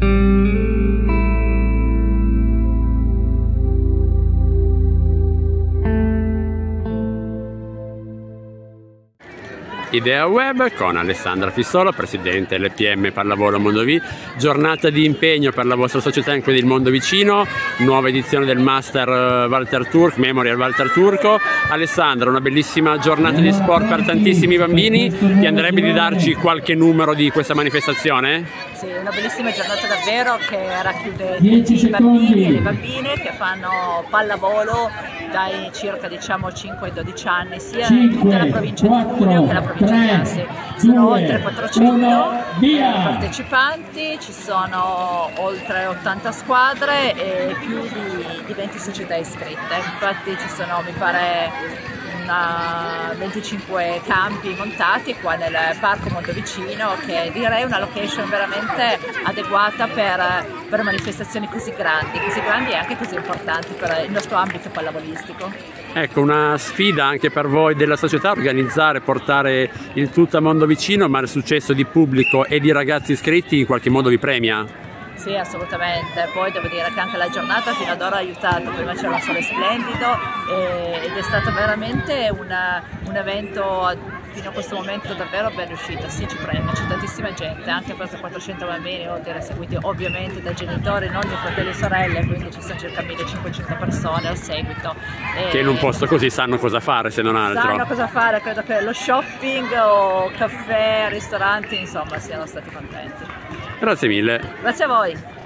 thank you Idea Web con Alessandra Fissola, presidente LPM Pallavolo Mondovì, giornata di impegno per la vostra società in quelli del mondo vicino, nuova edizione del Master eh, Walter Turk, Memorial Walter Turco. Alessandra, una bellissima giornata di sport per tantissimi bambini, ti andrebbe di darci qualche numero di questa manifestazione? Sì, una bellissima giornata davvero che racchiude tutti i bambini e le bambine che fanno pallavolo dai circa diciamo 5 ai 12 anni sia in tutta la provincia di Cuneo che la provincia di Asti. Sono oltre 400 partecipanti, ci sono oltre 80 squadre e più di, di 20 società iscritte. Infatti ci sono mi pare una 25 campi montati qua nel parco molto vicino che direi una location veramente adeguata per, per manifestazioni così grandi, così grandi e anche così importanti per il nostro ambito pallavolistico. Ecco, una sfida anche per voi della società organizzare, portare il tutto a mondo vicino, ma il successo di pubblico e di ragazzi iscritti in qualche modo vi premia? Sì, assolutamente. Poi devo dire che anche la giornata fino ad ora ha aiutato, prima c'era un sole splendido e, ed è stato veramente una, un evento fino a questo momento davvero ben riuscito. Sì, ci premia, c'è tantissima gente, anche per 400 bambini, vuol dire seguiti ovviamente dai genitori, non dai fratelli e sorelle, quindi ci sono circa 1500 persone al seguito. Che in un posto così sanno cosa fare se non altro. Sanno cosa fare, credo che lo shopping o caffè, ristoranti, insomma, siano stati contenti. Grazie mille. Grazie a voi.